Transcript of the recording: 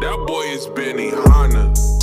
That boy is Benny Hanna.